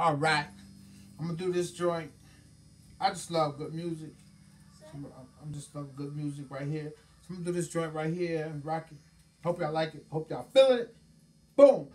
All right. I'm going to do this joint. I just love good music. I'm just love good music right here. So I'm going to do this joint right here and rock it. Hope y'all like it. Hope y'all feeling it. Boom.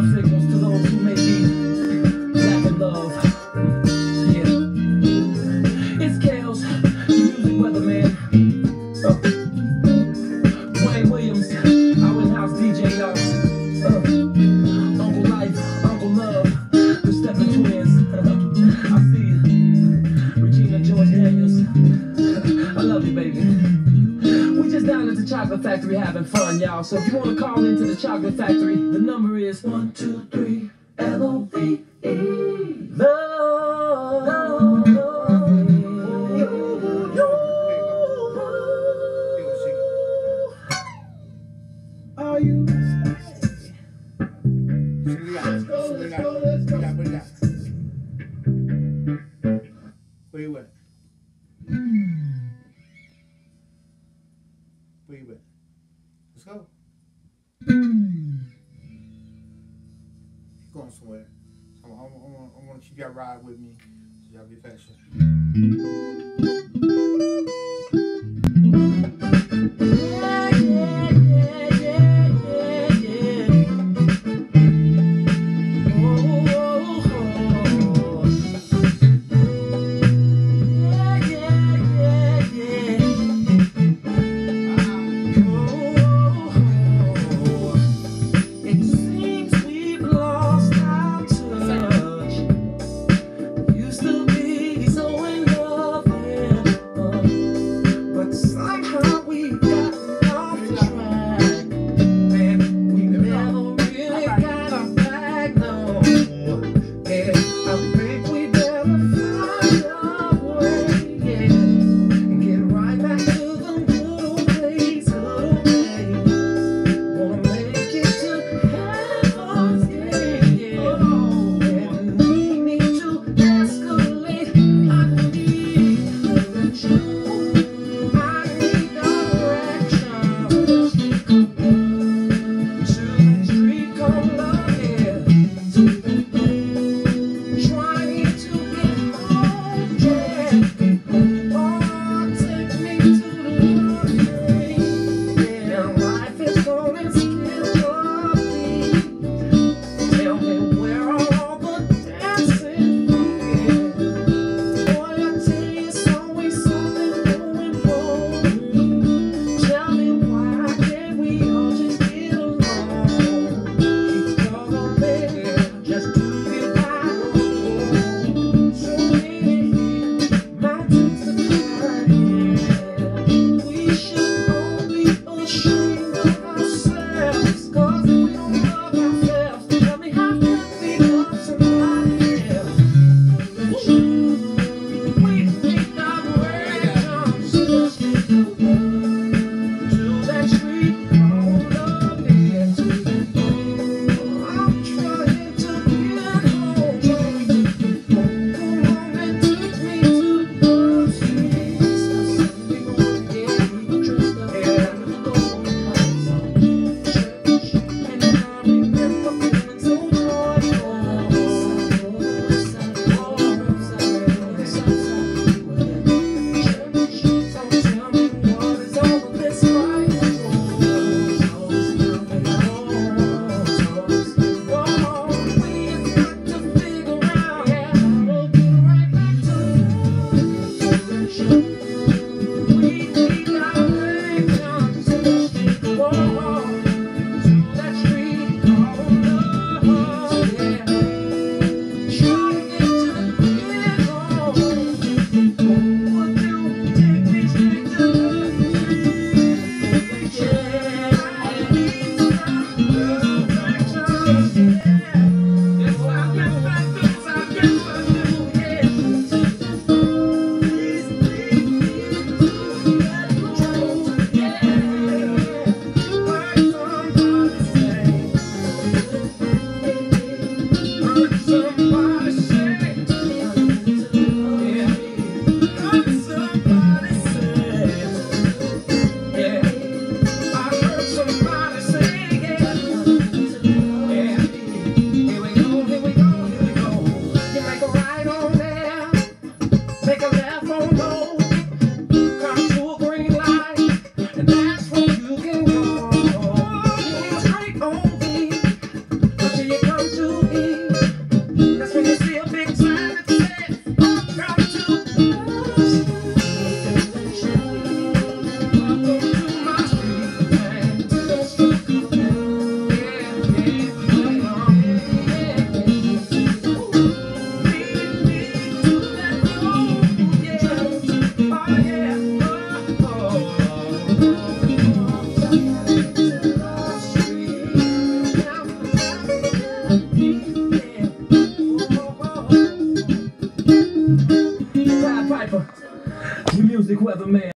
você chocolate factory having fun, y'all. So if you want to call into the chocolate factory, the number is 123 L O V E. Love. Are you y'all ride with me. Y'all be patient.